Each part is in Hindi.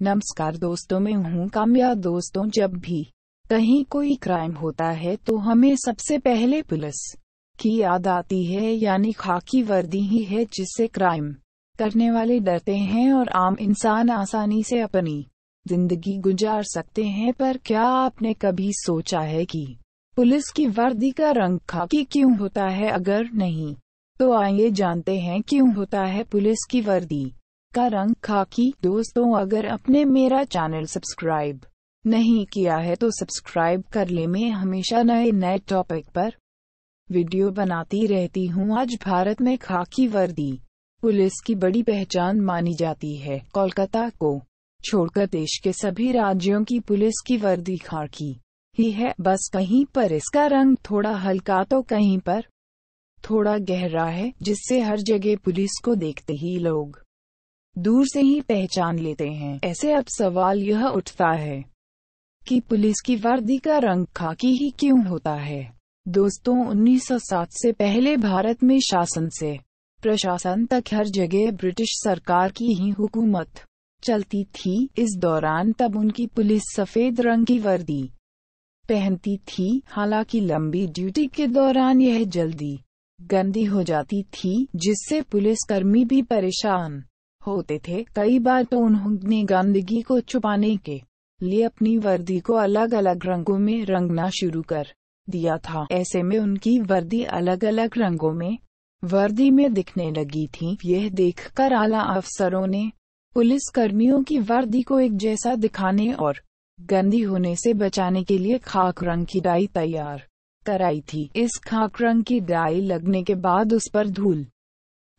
नमस्कार दोस्तों, मैं हूँ काम्या। दोस्तों, जब भी कहीं कोई क्राइम होता है तो हमें सबसे पहले पुलिस की याद आती है, यानी खाकी वर्दी ही है, जिससे क्राइम करने वाले डरते हैं और आम इंसान आसानी से अपनी ज़िंदगी गुजार सकते हैं। पर क्या आपने कभी सोचा है कि पुलिस की वर्दी का रंग खाकी क्यों होता है? अगर नहीं तो आइए जानते हैं क्यों होता है पुलिस की वर्दी। का रंग खाकी। दोस्तों, अगर अपने मेरा चैनल सब्सक्राइब नहीं किया है तो सब्सक्राइब कर ले। मैं हमेशा नए नए टॉपिक पर वीडियो बनाती रहती हूँ। आज भारत में खाकी वर्दी पुलिस की बड़ी पहचान मानी जाती है। कोलकाता को छोड़कर देश के सभी राज्यों की पुलिस की वर्दी खाकी ही है। बस कहीं पर इसका रंग थोड़ा हल्का तो कहीं पर थोड़ा गहरा है, जिससे हर जगह पुलिस को देखते ही लोग दूर से ही पहचान लेते हैं। ऐसे अब सवाल यह उठता है कि पुलिस की वर्दी का रंग खाकी ही क्यों होता है? दोस्तों 1907 से पहले भारत में शासन से प्रशासन तक हर जगह ब्रिटिश सरकार की ही हुकूमत चलती थी। इस दौरान तब उनकी पुलिस सफ़ेद रंग की वर्दी पहनती थी। हालाँकि लंबी ड्यूटी के दौरान यह जल्दी गंदी हो जाती थी, जिससे पुलिसकर्मी भी परेशान होते थे, कई बार तो उन्होंने गंदगी को छुपाने के लिए अपनी वर्दी को अलग अलग रंगों में रंगना शुरू कर दिया था। ऐसे में उनकी वर्दी अलग अलग रंगों में वर्दी में दिखने लगी थी। यह देखकर आला अफसरों ने पुलिस कर्मियों की वर्दी को एक जैसा दिखाने और गंदी होने से बचाने के लिए खाक रंग की डाई तैयार कराई थी। इस खाक रंग की डाई लगने के बाद उस पर धूल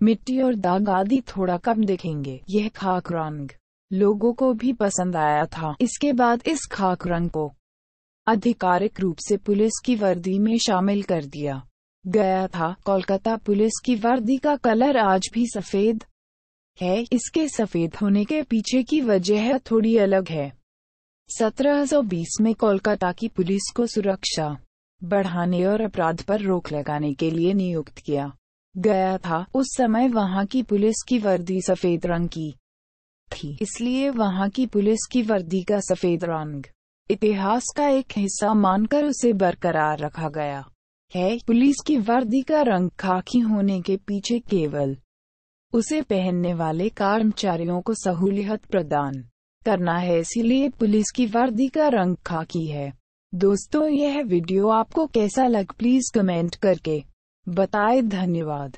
मिट्टी और दाग आदि थोड़ा कम देखेंगे। यह खाक रंग लोगों को भी पसंद आया था। इसके बाद इस खाक रंग को आधिकारिक रूप से पुलिस की वर्दी में शामिल कर दिया गया था। कोलकाता पुलिस की वर्दी का कलर आज भी सफ़ेद है। इसके सफ़ेद होने के पीछे की वजह थोड़ी अलग है। 1720 में कोलकाता की पुलिस को सुरक्षा बढ़ाने और अपराध पर रोक लगाने के लिए नियुक्त किया गया था। उस समय वहाँ की पुलिस की वर्दी सफ़ेद रंग की थी, इसलिए वहाँ की पुलिस की वर्दी का सफ़ेद रंग इतिहास का एक हिस्सा मानकर उसे बरकरार रखा गया है। पुलिस की वर्दी का रंग खाकी होने के पीछे केवल उसे पहनने वाले कर्मचारियों को सहूलियत प्रदान करना है, इसीलिए पुलिस की वर्दी का रंग खाकी है। दोस्तों, यह वीडियो आपको कैसा लग प्लीज़ कमेंट करके बताए धन्यवाद।